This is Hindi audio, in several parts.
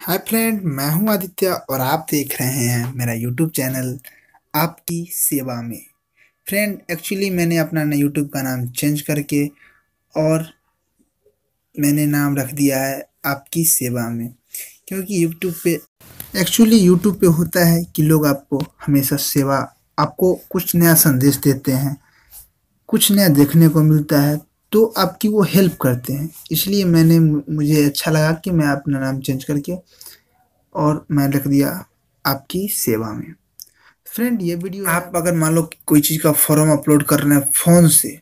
हाय फ्रेंड मैं हूँ आदित्य और आप देख रहे हैं मेरा यूट्यूब चैनल आपकी सेवा में। फ्रेंड एक्चुअली मैंने अपना यूट्यूब का नाम चेंज करके और मैंने नाम रख दिया है आपकी सेवा में। क्योंकि यूट्यूब पे एक्चुअली यूट्यूब पे होता है कि लोग आपको हमेशा सेवा, आपको कुछ नया संदेश देते हैं, कुछ नया देखने को मिलता है तो आपकी वो हेल्प करते हैं। इसलिए मैंने मुझे अच्छा लगा कि मैं अपना नाम चेंज करके और मैं रख दिया आपकी सेवा में। फ्रेंड ये वीडियो आप अगर मान लो कोई चीज़ का फॉर्म अपलोड कर रहे हैं फ़ोन से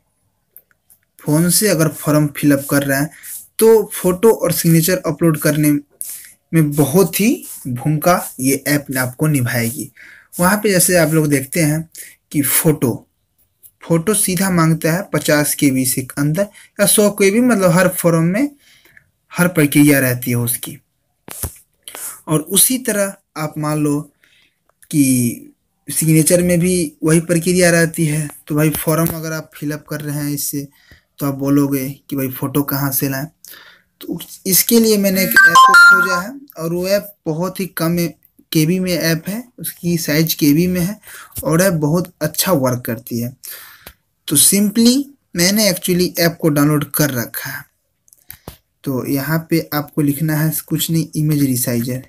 फ़ोन से अगर फॉर्म फिलअप कर रहे हैं तो फ़ोटो और सिग्नेचर अपलोड करने में बहुत ही भूमिका ये ऐप आपको निभाएगी। वहाँ पे जैसे आप लोग देखते हैं कि फ़ोटो फ़ोटो सीधा माँगता है पचास के बी से अंदर, या सौ के बी मतलब हर फॉर्म में हर प्रक्रिया रहती है उसकी। और उसी तरह आप मान लो कि सिग्नेचर में भी वही प्रक्रिया रहती है तो भाई फॉर्म अगर आप फिलअप कर रहे हैं इससे तो आप बोलोगे कि भाई फ़ोटो कहाँ से लाएँ? तो इसके लिए मैंने एक ऐप को खोजा है, और वो ऐप बहुत ही कम के बी में ऐप है, उसकी साइज़ के बी में है, और ऐप बहुत अच्छा वर्क करती है। तो सिंपली मैंने एक्चुअली ऐप को डाउनलोड कर रखा है। तो यहाँ पे आपको लिखना है, कुछ नहीं image resizer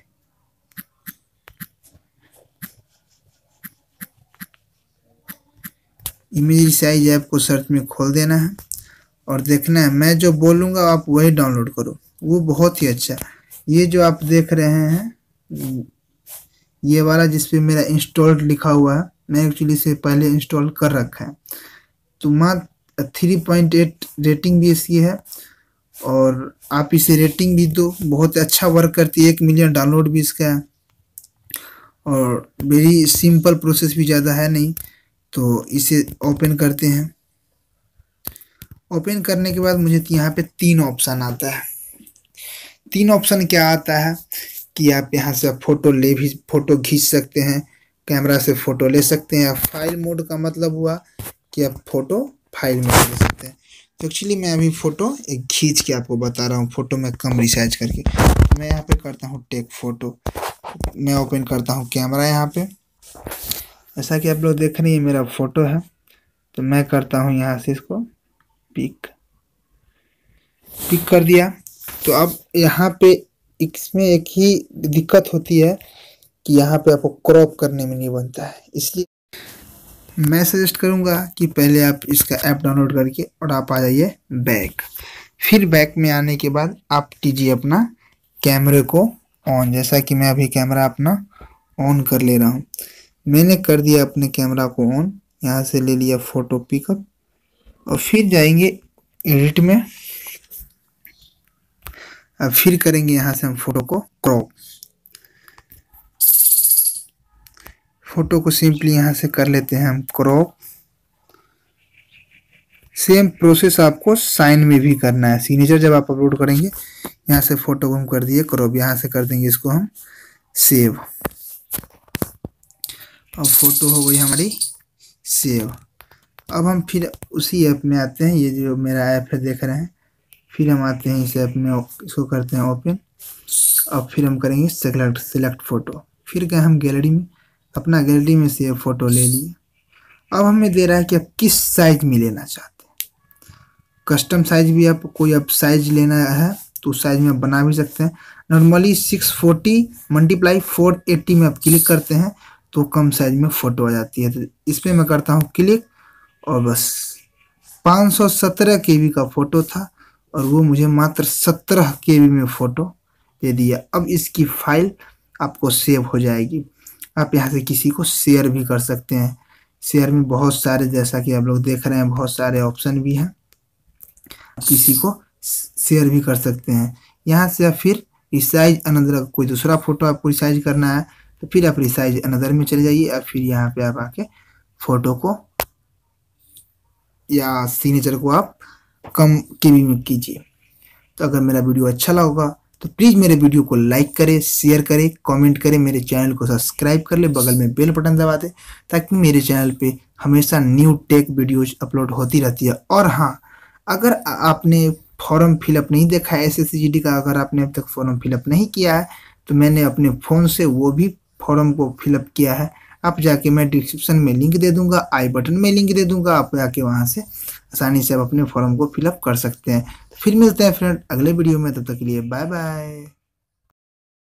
image resize app को सर्च में खोल देना है और देखना है, मैं जो बोलूँगा, आप वही डाउनलोड करो। वो बहुत ही अच्छा ये जो आप देख रहे हैं, ये वाला जिसपे मेरा इंस्टॉल्ड लिखा हुआ है, मैं एक्चुअली से पहले इंस्टॉल कर रखा है। तो मात्र थ्री पॉइंट एट रेटिंग भी इसकी है और आप इसे रेटिंग भी दो। बहुत अच्छा वर्क करती है। एक मिलियन डाउनलोड भी इसका है। और वेरी सिंपल प्रोसेस भी ज़्यादा है नहीं तो इसे ओपन करते हैं। ओपन करने के बाद मुझे यहाँ पे तीन ऑप्शन आता है। तीन ऑप्शन क्या आता है कि आप यहाँ से फ़ोटो ले भी फ़ोटो खींच सकते हैं कैमरा से फ़ोटो ले सकते हैं। फ़ाइल मोड का मतलब हुआ कि आप फ़ोटो फ़ाइल में ले सकते हैं। तो एक्चुअली मैं अभी फ़ोटो एक खींच के आपको बता रहा हूँ फ़ोटो में कम रिसाइज करके। मैं यहाँ पे करता हूँ टेक फ़ोटो मैं ओपन करता हूँ कैमरा यहाँ पे। ऐसा कि आप लोग देख रहे हैं मेरा फ़ोटो है। तो मैं करता हूँ यहाँ से इसको पिक पिक कर दिया। तो अब यहाँ पे इसमें एक ही दिक्कत होती है कि यहाँ पे आपको क्रॉप करने में नहीं बनता है। इसलिए मैं सजेस्ट करूँगा कि पहले आप इसका ऐप डाउनलोड करके और आप आ जाइए बैक फिर बैक में आने के बाद आप कीजिए अपना कैमरे को ऑन जैसा कि मैं अभी कैमरा अपना ऑन कर ले रहा हूँ। मैंने कर दिया अपने कैमरा को ऑन यहाँ से ले लिया फ़ोटो पिकअप और फिर जाएँगे एडिट में। अब फिर करेंगे यहाँ से हम फ़ोटो को क्रॉप फ़ोटो को सिंपली यहाँ से कर लेते हैं हम क्रॉप। सेम प्रोसेस आपको साइन में भी करना है। सिग्नेचर जब आप अपलोड करेंगे, यहाँ से फ़ोटो को हम कर दिए, क्रॉप यहाँ से कर देंगे इसको हम सेव। अब फ़ोटो हो गई हमारी सेव। अब हम फिर उसी ऐप में आते हैं। ये जो मेरा ऐप है, देख रहे हैं। फिर हम आते हैं इस ऐप में, इसको करते हैं ओपन। अब फिर हम करेंगे सेलेक्ट सेलेक्ट फ़ोटो। फिर गए हम गैलरी में। अपना गैलरी में से फ़ोटो ले लिए अब हमें दे रहा है कि आप किस साइज़ में लेना चाहते हैं। कस्टम साइज़ भी आप, कोई अब साइज़ लेना है तो उस साइज़ में आप बना भी सकते हैं। Normally six forty multiply four में आप क्लिक करते हैं तो कम साइज़ में फ़ोटो आ जाती है। तो इस पर मैं करता हूँ क्लिक और बस। पाँच सौ के फ़ोटो था, और वो मुझे मात्र सत्रह के बी में फ़ोटो दे दिया। अब इसकी फ़ाइल आपको सेव हो जाएगी। आप यहाँ से किसी को शेयर भी कर सकते हैं। शेयर में बहुत सारे, जैसा कि आप लोग देख रहे हैं, बहुत सारे ऑप्शन भी हैं। किसी को शेयर भी कर सकते हैं। यहाँ से आप फिर रिसाइज अनदर कोई दूसरा फ़ोटो आपको रिसाइज करना है तो फिर आप रिसाइज अनदर में चले जाइए और फिर यहाँ पे आप आके फ़ोटो को या सिग्नेचर को आप कम के में कीजिए। तो अगर मेरा वीडियो अच्छा लगा तो प्लीज़ मेरे वीडियो को लाइक करें, शेयर करें, कमेंट करें, मेरे चैनल को सब्सक्राइब कर ले, बगल में बेल बटन दबा दें, ताकि मेरे चैनल पे हमेशा न्यू टेक वीडियोज़ अपलोड होती रहती है। और हाँ अगर आपने फॉर्म फिलअप नहीं देखा है एस का, अगर आपने अब तक फॉर्म फिलअप नहीं किया है तो मैंने अपने फ़ोन से वो भी फॉर्म को फिलअप किया है। आप जाके मैं डिस्क्रिप्शन में लिंक दे दूँगा आई बटन में लिंक दे दूँगा, आप जाके वहाँ से आसानी से आप अपने फॉर्म को फिलअप कर सकते हैं। फिर मिलते हैं फ्रेंड अगले वीडियो में तब तक के लिए बाय बाय